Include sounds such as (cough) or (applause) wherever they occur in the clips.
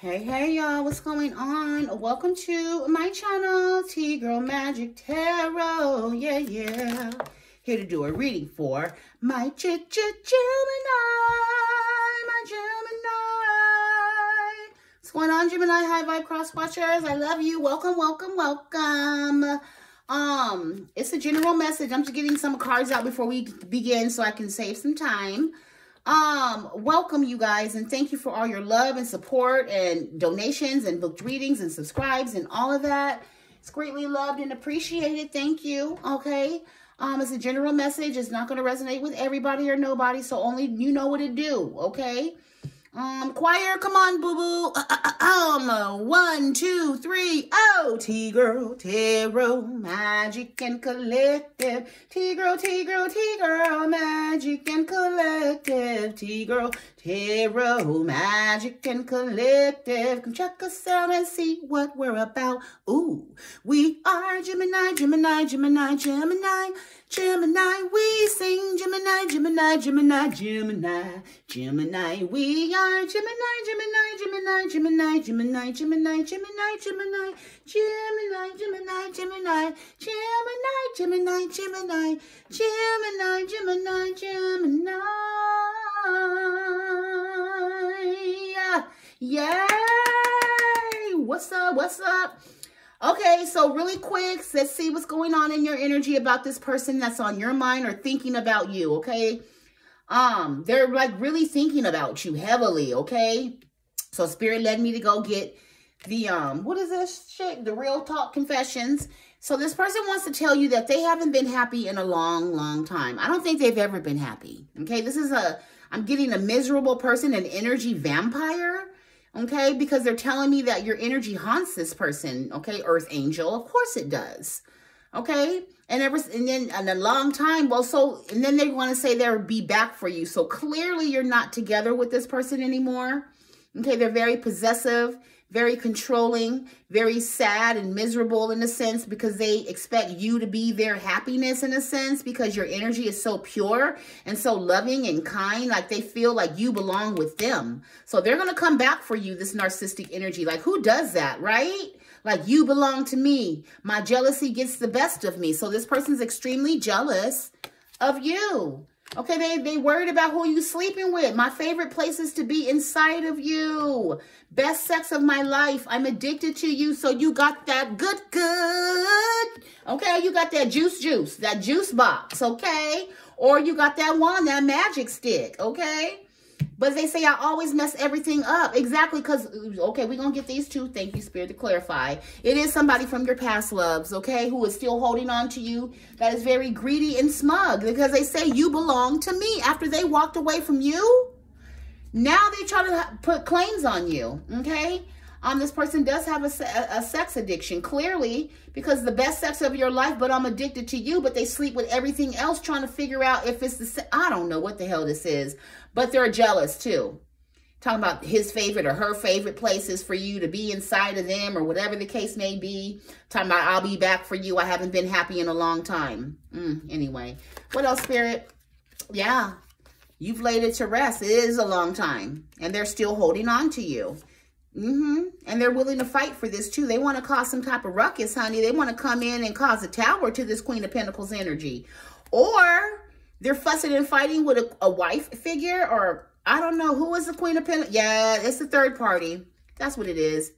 Hey, hey, y'all, what's going on? Welcome to my channel, T-Girl Magic Tarot. Yeah, yeah. Here to do a reading for my ch ch Gemini, my Gemini. What's going on, Gemini High Vibe Cross Watchers? I love you. Welcome, welcome, welcome. Um, it's a general message. I'm just getting some cards out before we begin so I can save some time um welcome you guys and thank you for all your love and support and donations and booked readings and subscribes and all of that. It's greatly loved and appreciated. Thank you okay? Um it's a general message it's not going to resonate with everybody or nobody so only you know what to do okay um, choir, come on, boo boo. Uh, uh, uh, um, one, two, three. Oh, T girl, tarot, magic and collective. T girl, T girl, T girl, magic and collective. T girl, tarot, magic and collective. Come check us out and see what we're about. Ooh, we are Gemini, Gemini, Gemini, Gemini. Gemini, we sing Gemini, Gemini, Gemini, Gemini. We are Gemini, Gemini, Gemini, Gemini, Gemini, Gemini, Gemini, Gemini, Gemini, Gemini, Gemini, Gemini, Gemini, Gemini, Gemini, Gemini, Gemini. Yay! What's up? What's up? Okay, so really quick, let's see what's going on in your energy about this person that's on your mind or thinking about you, okay? Um, they're like really thinking about you heavily, okay? So spirit led me to go get the, um, what is this shit? The Real Talk Confessions. So this person wants to tell you that they haven't been happy in a long, long time. I don't think they've ever been happy, okay? This is a, I'm getting a miserable person, an energy vampire okay? Because they're telling me that your energy haunts this person, okay? Earth angel, of course it does, okay? And ever and then in a long time, well, so and then they want to say they'll be back for you. So clearly you're not together with this person anymore. Okay, they're very possessive very controlling, very sad and miserable in a sense because they expect you to be their happiness in a sense because your energy is so pure and so loving and kind. Like they feel like you belong with them. So they're going to come back for you, this narcissistic energy. Like who does that, right? Like you belong to me. My jealousy gets the best of me. So this person's extremely jealous of you. Okay, they, they worried about who you sleeping with. My favorite place is to be inside of you. Best sex of my life. I'm addicted to you, so you got that good, good. Okay, you got that juice juice, that juice box, okay? Or you got that one, that magic stick, okay? But they say I always mess everything up. Exactly, because, okay, we're going to get these two. Thank you, Spirit, to clarify. It is somebody from your past loves, okay, who is still holding on to you that is very greedy and smug because they say you belong to me after they walked away from you. Now they try to put claims on you, okay? Um, this person does have a, a, sex addiction, clearly, because the best sex of your life, but I'm addicted to you, but they sleep with everything else trying to figure out if it's the, I don't know what the hell this is, but they're jealous too. Talking about his favorite or her favorite places for you to be inside of them or whatever the case may be. Talking about, I'll be back for you. I haven't been happy in a long time. Mm, anyway, what else, Spirit? Yeah, you've laid it to rest. It is a long time, and they're still holding on to you. Mm-hmm. And they're willing to fight for this too. They want to cause some type of ruckus, honey. They want to come in and cause a tower to this Queen of Pentacles energy. Or they're fussing and fighting with a, a wife figure or I don't know. Who is the Queen of Pentacles? Yeah, it's the third party. That's what it is.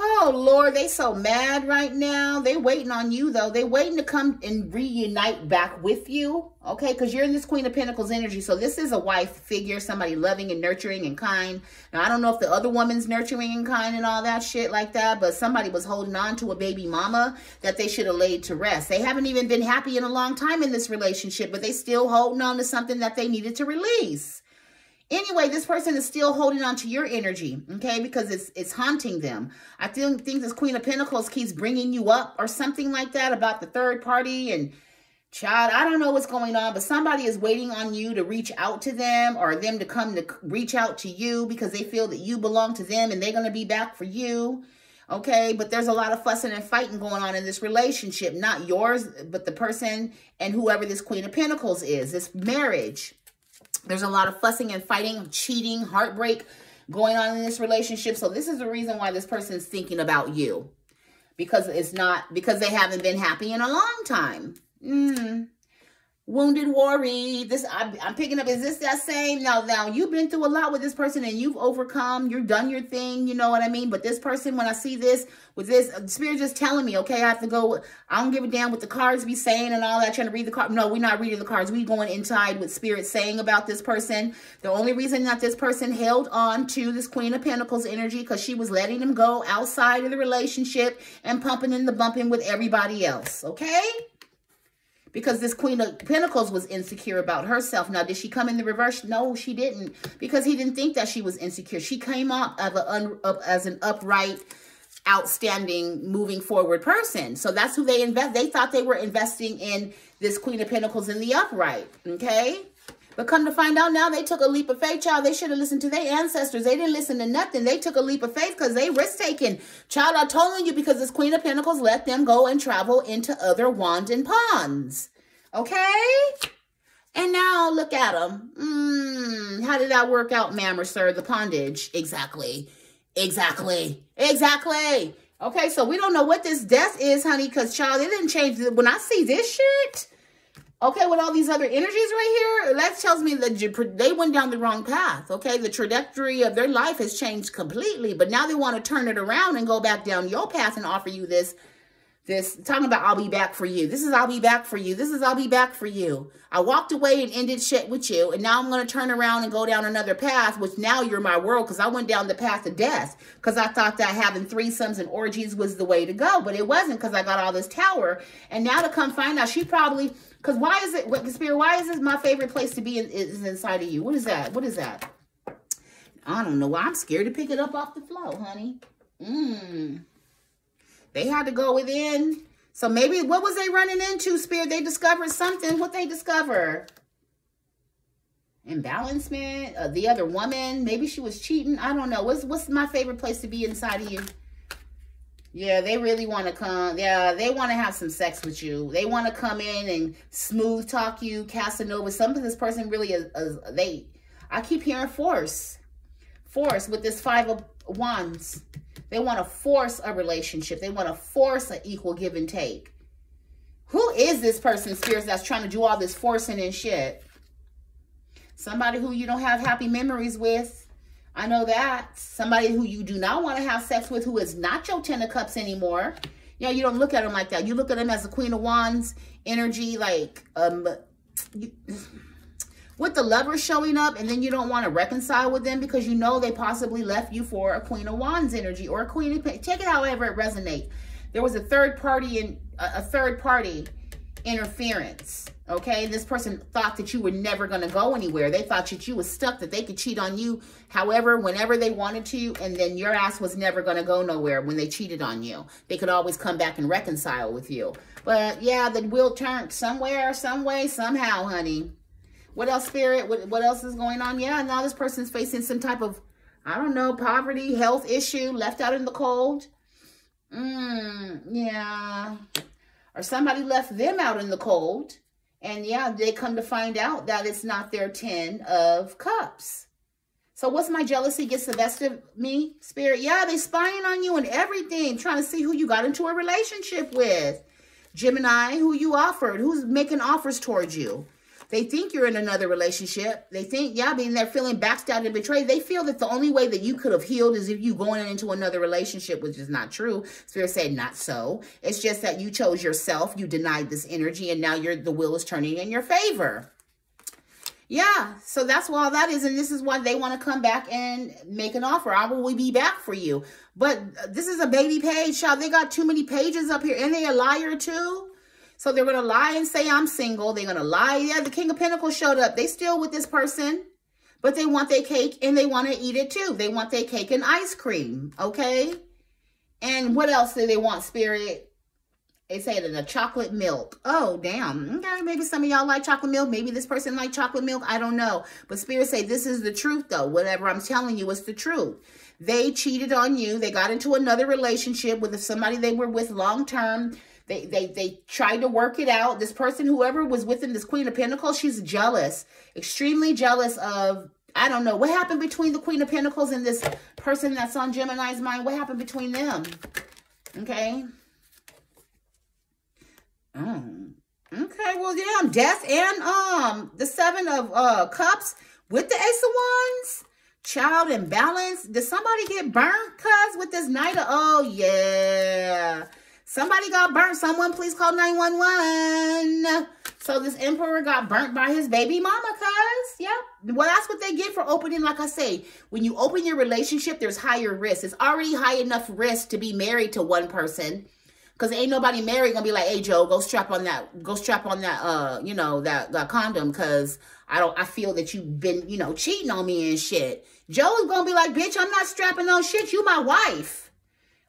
Oh, Lord, they so mad right now. They waiting on you, though. They waiting to come and reunite back with you, okay? Because you're in this Queen of Pentacles energy. So this is a wife figure, somebody loving and nurturing and kind. Now, I don't know if the other woman's nurturing and kind and all that shit like that, but somebody was holding on to a baby mama that they should have laid to rest. They haven't even been happy in a long time in this relationship, but they still holding on to something that they needed to release. Anyway, this person is still holding on to your energy, okay? Because it's it's haunting them. I feel, think this Queen of Pentacles keeps bringing you up or something like that about the third party and child, I don't know what's going on, but somebody is waiting on you to reach out to them or them to come to reach out to you because they feel that you belong to them and they're going to be back for you. Okay, but there's a lot of fussing and fighting going on in this relationship. Not yours, but the person and whoever this Queen of Pentacles is. This marriage. There's a lot of fussing and fighting, cheating, heartbreak going on in this relationship. So this is the reason why this person is thinking about you. Because it's not, because they haven't been happy in a long time. Mm. Wounded worry. This I'm, I'm, picking up. Is this that same? Now, now you've been through a lot with this person and you've overcome. You've done your thing. You know what I mean? But this person, when I see this with this uh, spirit, just telling me, okay, I have to go. I don't give a damn what the cards be saying and all that. Trying to read the card. No, we're not reading the cards. We going inside with spirit saying about this person. The only reason that this person held on to this Queen of Pentacles energy because she was letting them go outside of the relationship and pumping in the bumping with everybody else. Okay because this Queen of Pentacles was insecure about herself. Now, did she come in the reverse? No, she didn't because he didn't think that she was insecure. She came up as, un, as an upright, outstanding, moving forward person. So that's who they invest. They thought they were investing in this Queen of Pentacles in the upright, okay? But come to find out now, they took a leap of faith, child. They should have listened to their ancestors. They didn't listen to nothing. They took a leap of faith because they risk-taking. Child, I told you because this Queen of Pentacles let them go and travel into other wands and ponds. Okay? And now look at them. Mm, how did that work out, ma'am or sir? The pondage. Exactly. Exactly. Exactly. Okay, so we don't know what this death is, honey, because, child, it didn't change. When I see this shit, Okay, with all these other energies right here, that tells me that they went down the wrong path. Okay, the trajectory of their life has changed completely, but now they want to turn it around and go back down your path and offer you this this talking about I'll be back for you. This is I'll be back for you. This is I'll be back for you. I walked away and ended shit with you, and now I'm going to turn around and go down another path, which now you're my world because I went down the path of death because I thought that having threesomes and orgies was the way to go, but it wasn't because I got all this tower. And now to come find out, she probably because why is it, what spirit? Why is this my favorite place to be in, is inside of you? What is that? What is that? I don't know. I'm scared to pick it up off the floor, honey. Mmm. They had to go within. So maybe, what was they running into, Spirit? They discovered something. What they discover? Imbalancement. Uh, the other woman. Maybe she was cheating. I don't know. What's, what's my favorite place to be inside of you? Yeah, they really want to come. Yeah, they want to have some sex with you. They want to come in and smooth talk you, Casanova. Something this person really is, is, they, I keep hearing force. Force with this five of wands. They want to force a relationship. They want to force an equal give and take. Who is this person, spirits, that's trying to do all this forcing and shit? Somebody who you don't have happy memories with. I know that. Somebody who you do not want to have sex with who is not your Ten of Cups anymore. You know, you don't look at them like that. You look at them as the Queen of Wands energy, like, um, you, with the lovers showing up and then you don't want to reconcile with them because you know they possibly left you for a Queen of Wands energy or a Queen of Take it however it resonates. There was a third party in a third party interference. Okay, this person thought that you were never going to go anywhere. They thought that you was stuck, that they could cheat on you however, whenever they wanted to, and then your ass was never going to go nowhere when they cheated on you. They could always come back and reconcile with you. But yeah, the wheel turned somewhere, some way, somehow, honey. What else, Spirit? What, what else is going on? Yeah, now this person's facing some type of, I don't know, poverty, health issue, left out in the cold. Mm, yeah. Or somebody left them out in the cold. And yeah, they come to find out that it's not their 10 of cups. So what's my jealousy gets the best of me, Spirit? Yeah, they spying on you and everything, trying to see who you got into a relationship with. Gemini, who you offered, who's making offers towards you. They think you're in another relationship. They think, yeah, I mean, they're feeling backstabbed and betrayed. They feel that the only way that you could have healed is if you going into another relationship, which is not true. Spirit said, not so. It's just that you chose yourself. You denied this energy, and now you're, the wheel is turning in your favor. Yeah, so that's why that is, and this is why they want to come back and make an offer. I will be back for you. But uh, this is a baby page, child. They got too many pages up here, and they a liar too. So they're going to lie and say I'm single. They're going to lie. Yeah, the King of Pentacles showed up. They still with this person, but they want their cake and they want to eat it too. They want their cake and ice cream, okay? And what else do they want, Spirit? They say that a chocolate milk. Oh, damn. Okay, maybe some of y'all like chocolate milk. Maybe this person like chocolate milk. I don't know. But Spirit say this is the truth, though. Whatever I'm telling you is the truth. They cheated on you. They got into another relationship with somebody they were with long term. They, they, they tried to work it out. This person, whoever was with them, this Queen of Pentacles, she's jealous, extremely jealous of I don't know. What happened between the Queen of Pentacles and this person that's on Gemini's mind? What happened between them? Okay. Oh. Okay, well, yeah, death and um the seven of uh cups with the ace of wands. Child imbalance. Did somebody get burnt, cuz, with this knight of, oh, yeah. Somebody got burnt. Someone please call 911. So this emperor got burnt by his baby mama, cuz. Yep. Well, that's what they get for opening. Like I say, when you open your relationship, there's higher risk. It's already high enough risk to be married to one person. Cause ain't nobody married gonna be like, hey Joe, go strap on that, go strap on that, uh, you know, that, that condom. Cause I don't, I feel that you've been, you know, cheating on me and shit. Joe is gonna be like, bitch, I'm not strapping on shit. You my wife.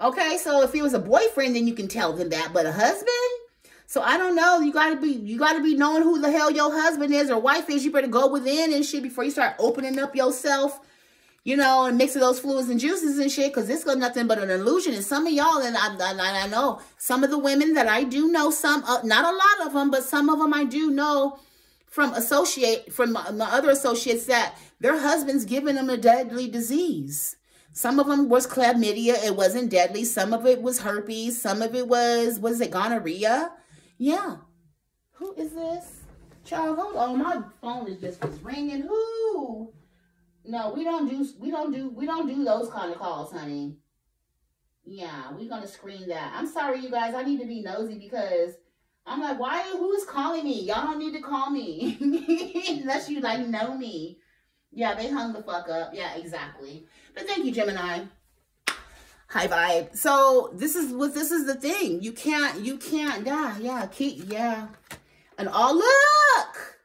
Okay, so if he was a boyfriend, then you can tell him that. But a husband? So I don't know. You gotta be you gotta be knowing who the hell your husband is or wife is. You better go within and shit before you start opening up yourself, you know, and mixing those fluids and juices and shit. Cause this got nothing but an illusion. And some of y'all, and I, I, I know some of the women that I do know, some uh, not a lot of them, but some of them I do know from associate from my, my other associates that their husbands giving them a deadly disease. Some of them was chlamydia. It wasn't deadly. Some of it was herpes. Some of it was, was it gonorrhea? Yeah. Who is this? Child, hold on. My phone is just was ringing. Who? No, we don't do, we don't do, we don't do those kind of calls, honey. Yeah, we're going to screen that. I'm sorry, you guys. I need to be nosy because I'm like, why, who's calling me? Y'all don't need to call me (laughs) unless you, like, know me. Yeah, they hung the fuck up. Yeah, exactly. But thank you, Gemini. High vibe. So this is what this is the thing. You can't, you can't, yeah, yeah, keep, yeah. And oh, look!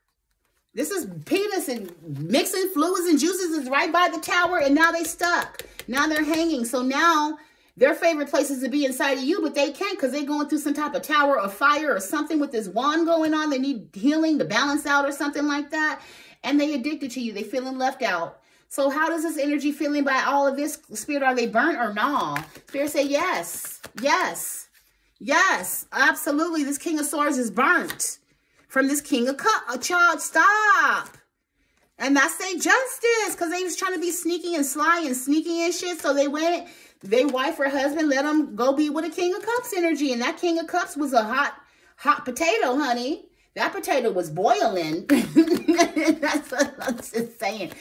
This is penis and mixing fluids and juices is right by the tower and now they stuck. Now they're hanging. So now their favorite place is to be inside of you, but they can't because they're going through some type of tower or fire or something with this wand going on. They need healing to balance out or something like that. And they addicted to you. They feeling left out. So how does this energy feeling by all of this? Spirit, are they burnt or no? Spirit say yes, yes, yes, absolutely. This King of Swords is burnt from this King of Cup. A uh, child, stop. And that's say justice because they was trying to be sneaky and sly and sneaky and shit. So they went, they wife or husband let them go be with a King of Cups energy. And that King of Cups was a hot, hot potato, honey. That potato was boiling. (laughs) (laughs) that's what I'm just saying.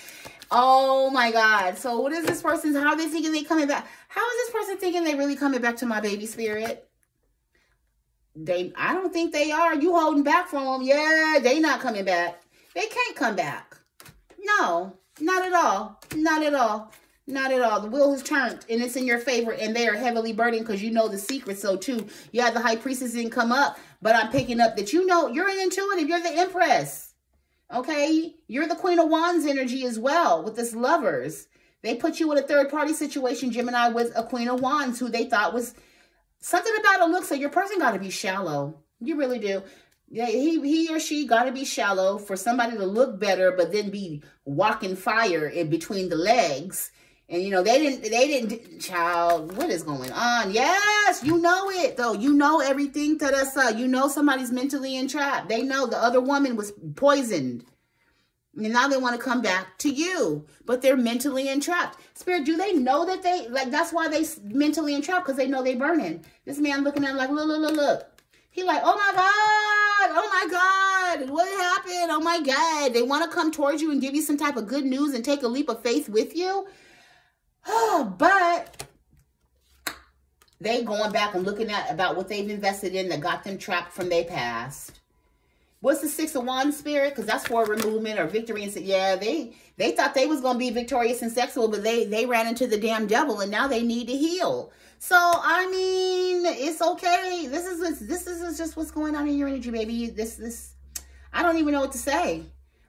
Oh my God. So what is this person? How are they thinking they coming back? How is this person thinking they really coming back to my baby spirit? They, I don't think they are. You holding back from them. Yeah, they not coming back. They can't come back. No, not at all. Not at all. Not at all. The wheel has turned and it's in your favor and they are heavily burdened because you know the secret. So too, yeah, the high priestess didn't come up, but I'm picking up that you know you're an intuitive. You're the empress. Okay? You're the Queen of Wands energy as well with this lovers. They put you in a third party situation, Gemini, with a Queen of Wands who they thought was something about a look. So your person got to be shallow. You really do. Yeah, he, he or she got to be shallow for somebody to look better, but then be walking fire in between the legs and you know, they didn't, they didn't, child, what is going on? Yes, you know it though. You know everything the. You know somebody's mentally entrapped. They know the other woman was poisoned. And now they want to come back to you, but they're mentally entrapped. Spirit, do they know that they, like, that's why they mentally entrapped, because they know they're burning. This man looking at like, look, look, look, look. He like, oh my God, oh my God, what happened? Oh my God. They want to come towards you and give you some type of good news and take a leap of faith with you. (sighs) but they going back and looking at about what they've invested in that got them trapped from their past. What's the six of wands spirit? Because that's for removement or victory. And yeah, they they thought they was gonna be victorious and sexual, but they they ran into the damn devil, and now they need to heal. So I mean, it's okay. This is this is just what's going on in your energy, baby. This this I don't even know what to say.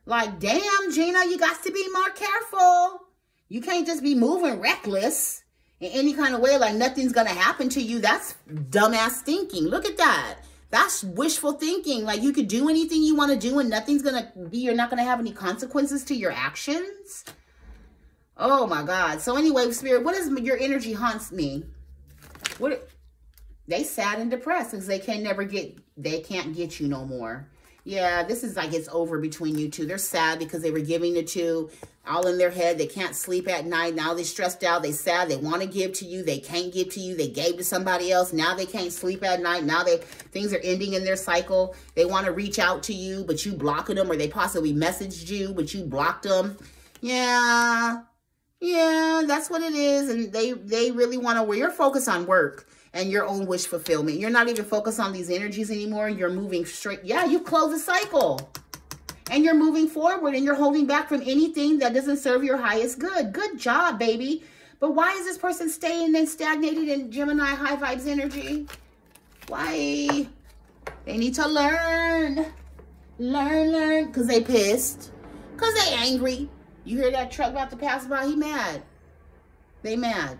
Like, damn, Gina, you got to be more careful. You can't just be moving reckless in any kind of way like nothing's going to happen to you. That's dumbass thinking. Look at that. That's wishful thinking. Like you could do anything you want to do and nothing's going to be, you're not going to have any consequences to your actions. Oh my God. So anyway, Spirit, what is your energy haunts me? What they sad and depressed because they can never get, they can't get you no more. Yeah, this is like it's over between you two. They're sad because they were giving the two all in their head. They can't sleep at night. Now they're stressed out. They sad. They want to give to you. They can't give to you. They gave to somebody else. Now they can't sleep at night. Now they things are ending in their cycle. They want to reach out to you, but you blocking them, or they possibly messaged you, but you blocked them. Yeah. Yeah, that's what it is. And they they really want to where you're focused on work and your own wish fulfillment. You're not even focused on these energies anymore. You're moving straight. Yeah, you close the cycle. And you're moving forward and you're holding back from anything that doesn't serve your highest good. Good job, baby. But why is this person staying and stagnated in Gemini high vibes energy? Why? They need to learn. Learn, learn. Because they pissed. Because they angry. You hear that truck about to pass by? He mad. They mad.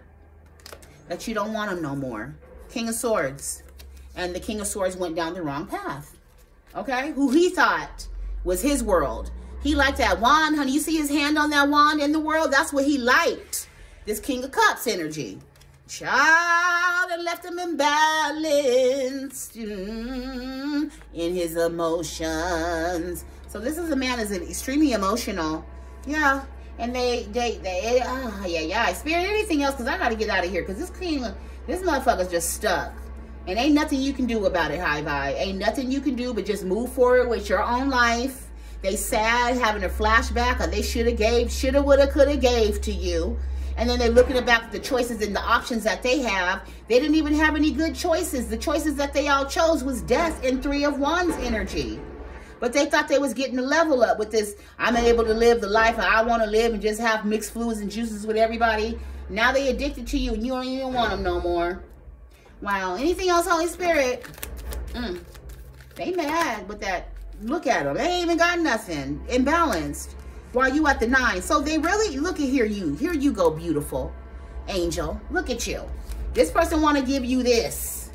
That you don't want them no more. King of Swords. And the King of Swords went down the wrong path. Okay? Who he thought was his world. He liked that wand, honey. You see his hand on that wand in the world? That's what he liked. This King of Cups energy. Child, and left him imbalanced mm, in his emotions. So this is a man that's extremely emotional. Yeah. And they, they, they, oh, yeah, yeah. Spirit, anything else? Because I got to get out of here. Because this king, this motherfucker's just stuck. And ain't nothing you can do about it, High Vibe. Ain't nothing you can do but just move forward with your own life. They sad, having a flashback, or they should have gave, should have, would have, could have gave to you. And then they're looking about the choices and the options that they have. They didn't even have any good choices. The choices that they all chose was death and three of wands energy. But they thought they was getting the level up with this, I'm able to live the life I want to live and just have mixed fluids and juices with everybody. Now they addicted to you and you don't even want them no more. Wow. Anything else, Holy Spirit? Mm. They mad with that. Look at them. They ain't even got nothing. Imbalanced. While you at the nine. So they really, look at here you. Here you go, beautiful angel. Look at you. This person want to give you this.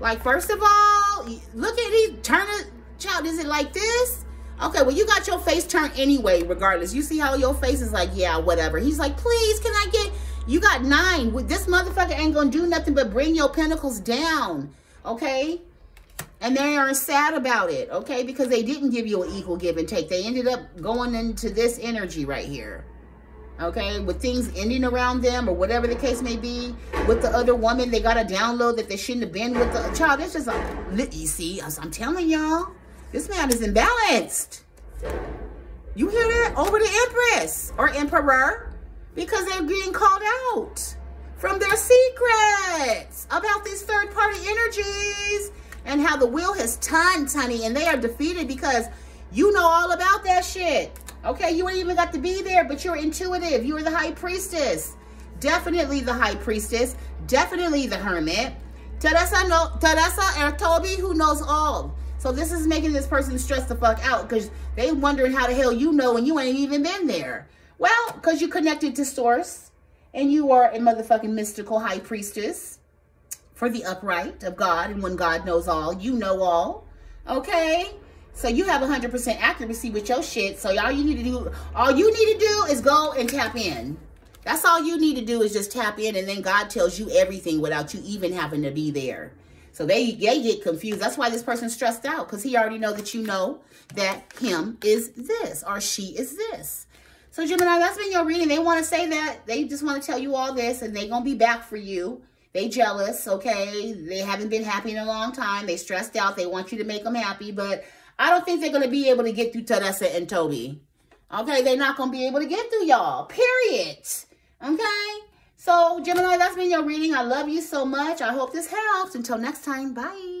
Like, first of all, look at he turn it. Child, is it like this? Okay, well, you got your face turned anyway, regardless. You see how your face is like, yeah, whatever. He's like, please, can I get you got nine. This motherfucker ain't gonna do nothing but bring your pentacles down. Okay? And they are sad about it, okay? Because they didn't give you an equal give and take. They ended up going into this energy right here. Okay? With things ending around them or whatever the case may be. With the other woman, they got a download that they shouldn't have been with the child. It's just a, you see, I'm telling y'all, this man is imbalanced. You hear that? Over the Empress or Emperor because they're getting called out from their secrets about these third-party energies and how the wheel has turned, honey, and they are defeated because you know all about that shit. Okay, you ain't even got to be there, but you're intuitive. You're the high priestess. Definitely the high priestess. Definitely the hermit. Teresa, no, Teresa or Toby, who knows all. So this is making this person stress the fuck out because they wondering how the hell you know and you ain't even been there. Well, because you connected to source and you are a motherfucking mystical high priestess for the upright of God. And when God knows all, you know all. Okay? So you have 100% accuracy with your shit. So all you need to do, all you need to do is go and tap in. That's all you need to do is just tap in and then God tells you everything without you even having to be there. So they, they get confused. That's why this person's stressed out because he already know that you know that him is this or she is this. So Gemini, that's been your reading. They want to say that. They just want to tell you all this and they going to be back for you. They jealous, okay? They haven't been happy in a long time. They stressed out. They want you to make them happy. But I don't think they're going to be able to get through Teresa and Toby. Okay? They're not going to be able to get through y'all. Period. Okay? So, Gemini, that's been your reading. I love you so much. I hope this helps. Until next time, bye.